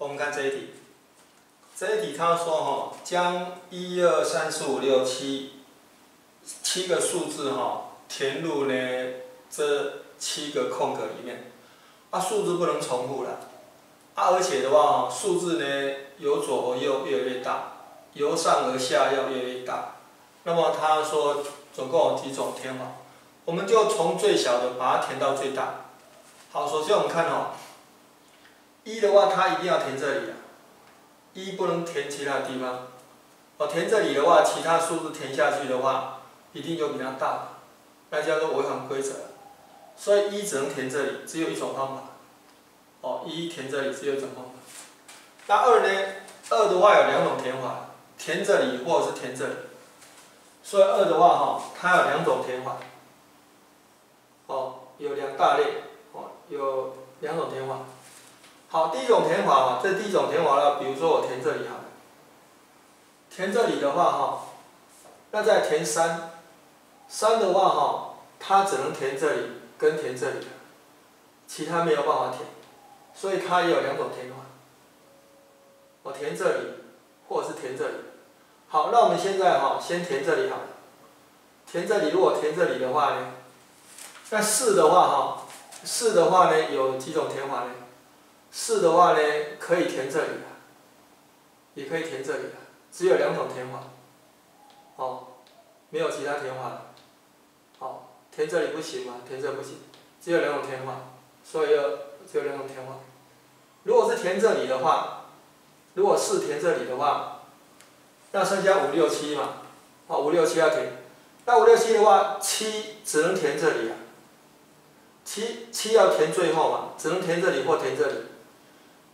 我们看这一题，这一题他说哈，将一二三四五六七七个数字哈填入呢这七个空格里面，啊数字不能重复了，啊而且的话哈数字呢由左而右越来越大，由上而下要越来越大，那么他说总共有几种填法，我们就从最小的把它填到最大。好，首先我们看哦，一的话它一定要填这里啊，一不能填其他地方。哦，填这里的话，其他数字填下去的话，一定就比它大，那叫做违反规则。所以一只能填这里，只有一种方法。哦，一填这里只有一种方法。那二呢？二的话有两种填法，填这里或者是填这里。所以二的话哈，它有两种填法。哦，有两大类。哦有两种填法。好，第一种填法哈，这第一种填法呢，比如说我填这里哈，填这里的话哈，那再填三，三的话哈，它只能填这里跟填这里，其他没有办法填，所以它也有两种填法。我填这里，或者是填这里。好，那我们现在哈，先填这里好了。填这里，如果填这里的话呢，那四的话哈。四的话呢，有几种填法呢？四的话呢，可以填这里的，也可以填这里的，只有两种填法。哦，没有其他填法了。哦，填这里不行吗？填这不行，只有两种填法，所以要只有两种填法。如果是填这里的话，如果四填这里的话，那剩下五六七嘛，哦，五六七要填，那五六七的话，七只能填这里啊。七七要填最后嘛，只能填这里或填这里。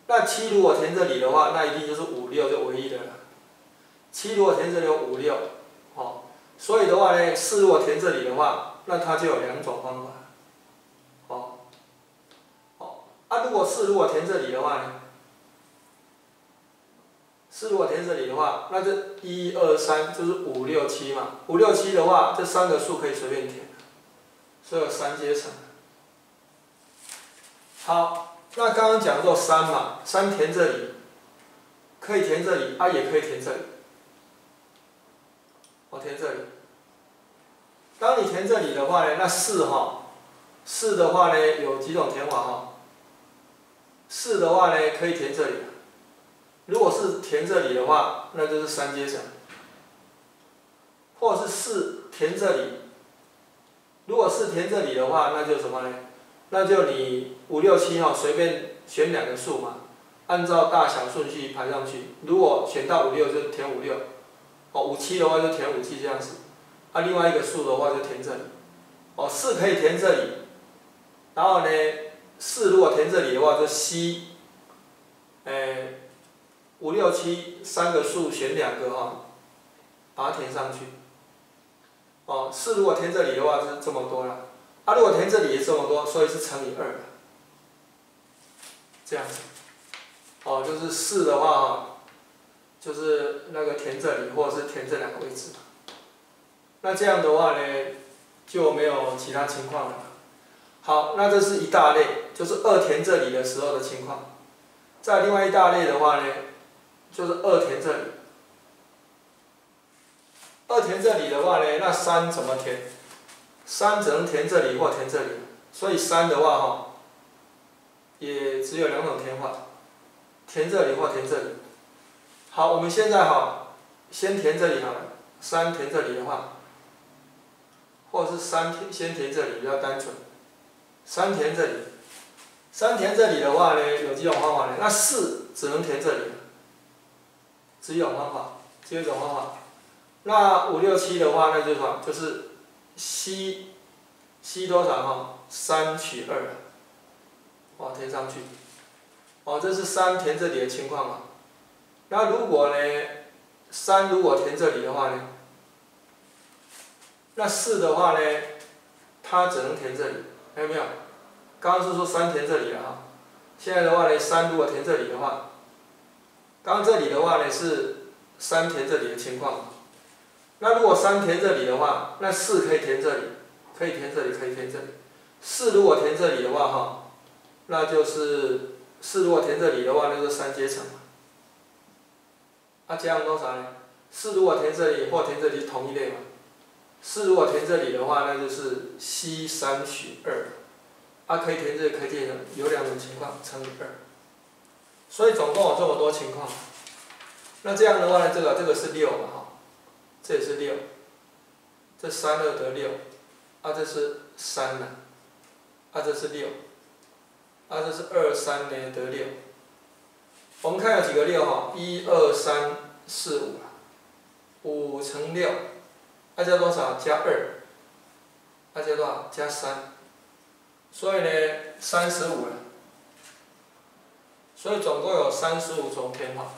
那七如果填这里的话，那一定就是五六就唯一的了。七如果填这里有五六，哦，所以的话呢，四如果填这里的话，那它就有两种方法，哦，哦，啊，如果四如果填这里的话呢，四如果填这里的话，那这一二三就是五六七嘛，五六七的话，这三个数可以随便填，所有三阶层。好，那刚刚讲过三嘛，三填这里，可以填这里，啊也可以填这里，我填这里。当你填这里的话呢，那四哈，四的话呢有几种填法哈。四的话呢可以填这里，如果是填这里的话，那就是三阶层。或者是四填这里，如果是填这里的话，那就什么呢？那就你五六七号随便选两个数嘛，按照大小顺序排上去。如果选到五六就填五六，哦五七的话就填五七这样子。啊，另外一个数的话就填这里。哦四可以填这里，然后呢四如果填这里的话就 C，诶五六七三个数选两个哈，把它填上去。哦四如果填这里的话是这么多了。啊，如果填这里也这么多，所以是乘以二，这样子，哦，就是四的话，就是那个填这里或者是填这两个位置，那这样的话呢，就没有其他情况了。好，那这是一大类，就是二填这里的时候的情况。再另外一大类的话呢，就是二填这里，二填这里的话呢，那三怎么填？三只能填这里或填这里，所以三的话哈，也只有两种填法，填这里或填这里。好，我们现在哈，先填这里好了，三填这里的话，或者是三填先填这里比较单纯，三填这里，三填这里的话呢，有几种方法呢？那四只能填这里，只有一种方法，只有一种方法。那五六七的话，那就是什么？就是。C c 多少哈？三取二，哦，填上去，哦，这是三填这里的情况嘛？那如果呢，三如果填这里的话呢，那四的话呢，它只能填这里，看到没有？刚刚是说三填这里了哈，现在的话呢，三如果填这里的话，刚这里的话呢是三填这里的情况。那如果三填这里的话，那四可以填这里，可以填这里，可以填这里。四如果填这里的话，哈，那就是四如果填这里的话，那就是三阶层嘛。啊，这样多少呢？四如果填这里或填这里同一类嘛。四如果填这里的话，那就是 c 三取二。啊，可以填这里可以填这里，有两种情况乘以二。所以总共有这么多情况。那这样的话呢，这个这个是六嘛哈，这也是六。这三二得六，啊这是三呢，啊这是六，啊这是二三呢得六。我们看有几个六哈，一二三四五，五乘六，啊加多少？加二，啊加多少？加三。所以呢，三十五了。所以总共有三十五种偏好。